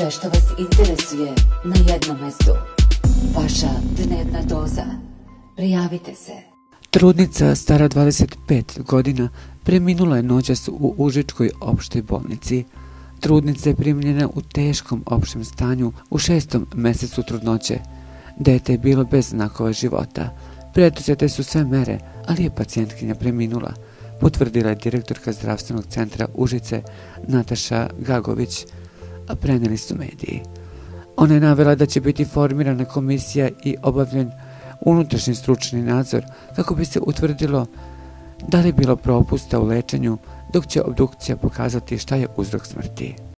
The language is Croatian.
Sve što vas interesuje na jednom mestu. Vaša dnevna doza. Prijavite se. Trudnica stara 25 godina preminula je noćas u Užičkoj opštoj bolnici. Trudnica je primljena u teškom opštem stanju u šestom mjesecu trudnoće. Dete je bilo bez znakova života. Preduzete su sve mere, ali je pacijentkinja preminula, potvrdila je direktorka zdravstvenog centra Užice Nataša Gagović, a preneli su mediji. Ona je navela da će biti formirana komisija i obavljen unutrašnji stručni nadzor kako bi se utvrdilo da li je bilo propusta u lečenju dok će obdukcija pokazati šta je uzrok smrti.